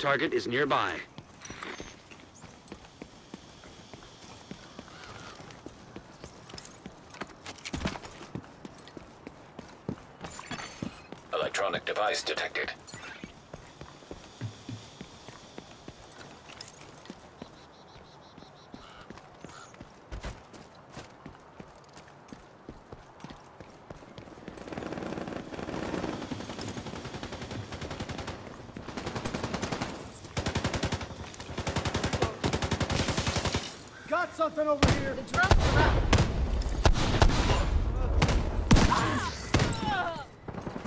target is nearby. Electronic device detected. Something over here. The drums are up.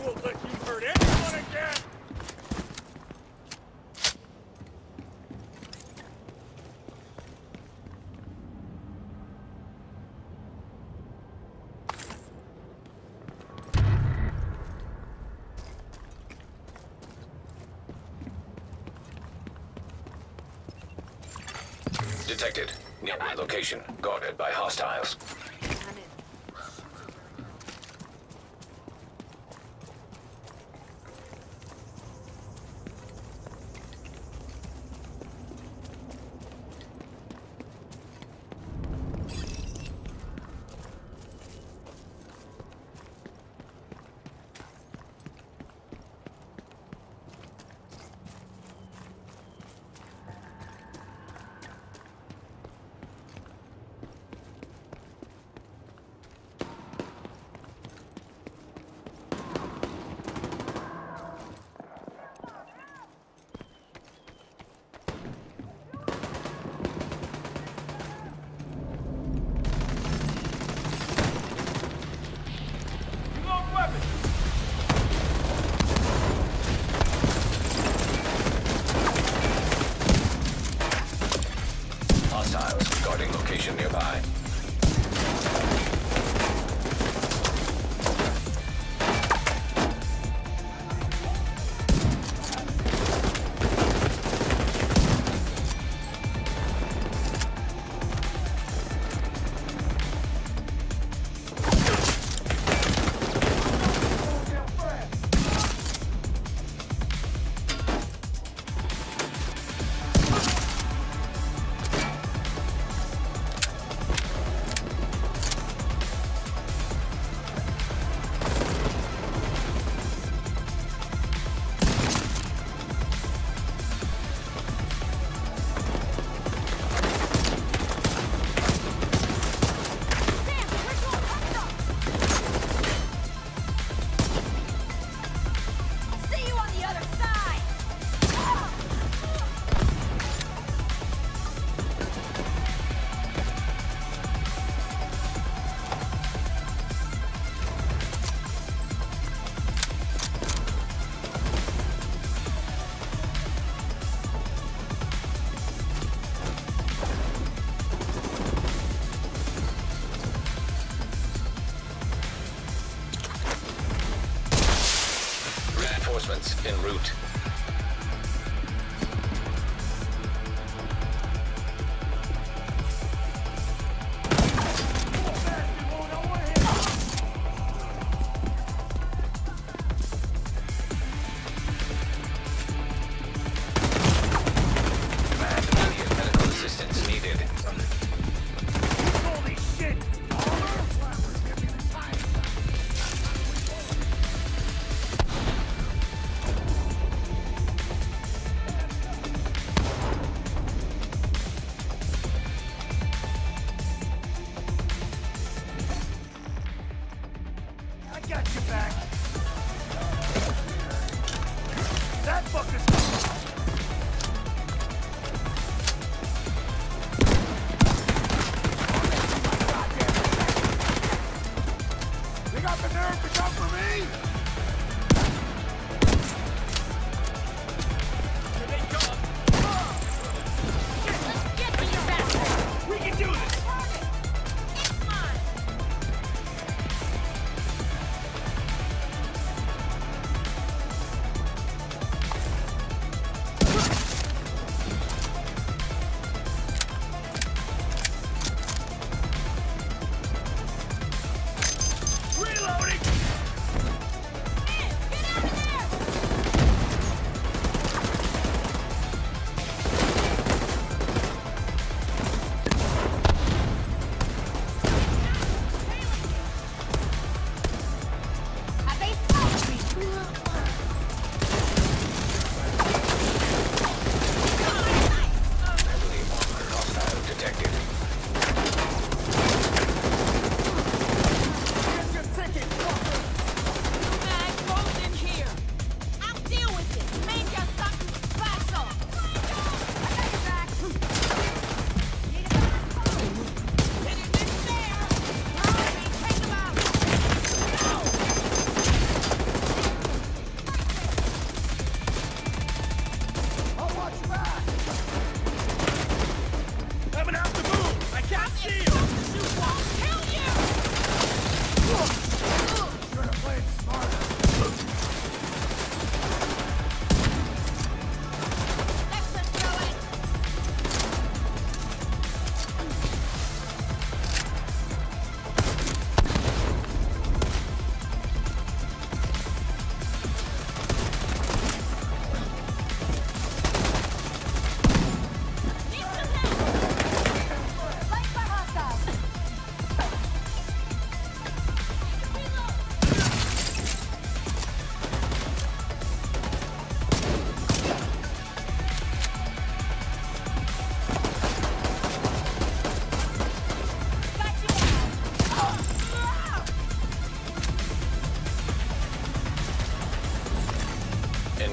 Won't let you hurt anyone again! Detected. Nearby location. Guarded by hostiles. Hostiles. Guarding location nearby. That fucker's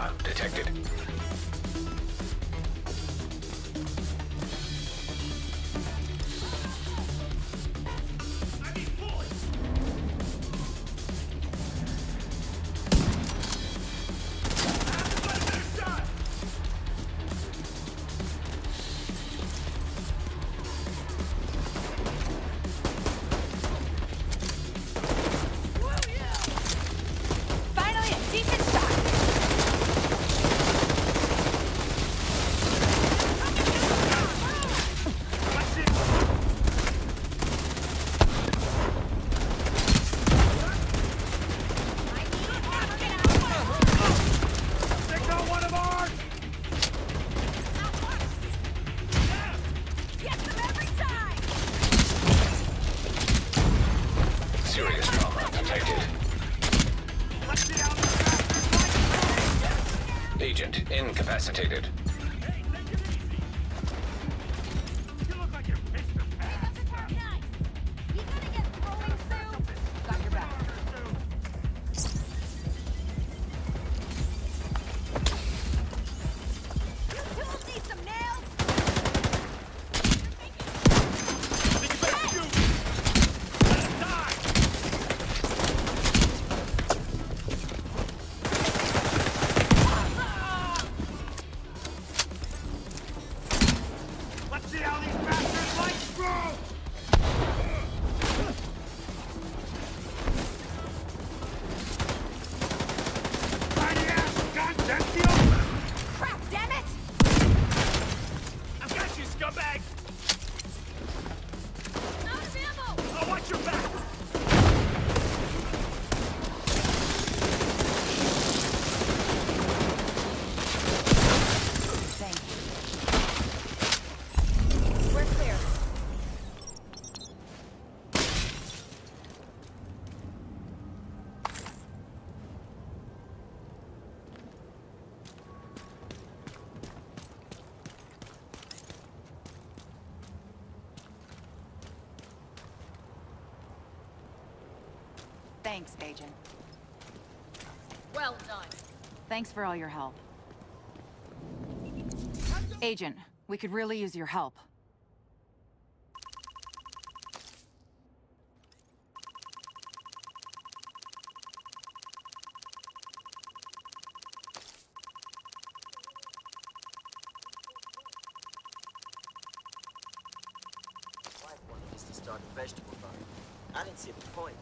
Recon detected. Incapacitated. Thanks, Agent. Well done. Thanks for all your help. Agent, we could really use your help. Vegetable. I didn't see the point.